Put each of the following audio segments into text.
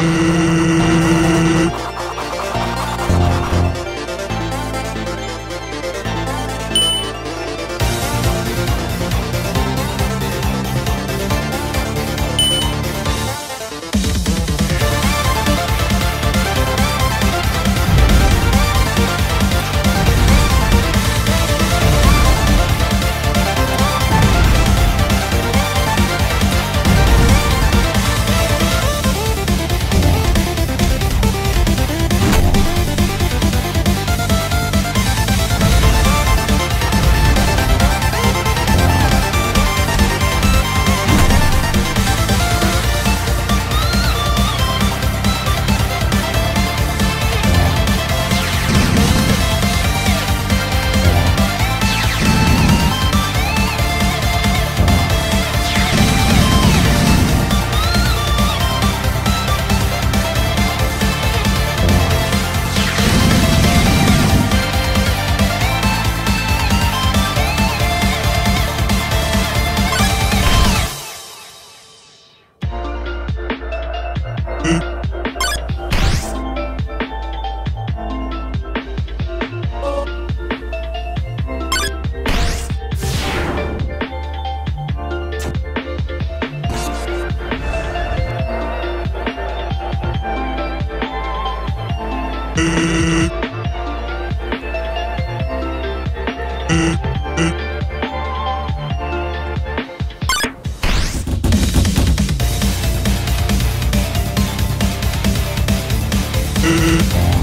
Música Música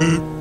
Mm-hmm.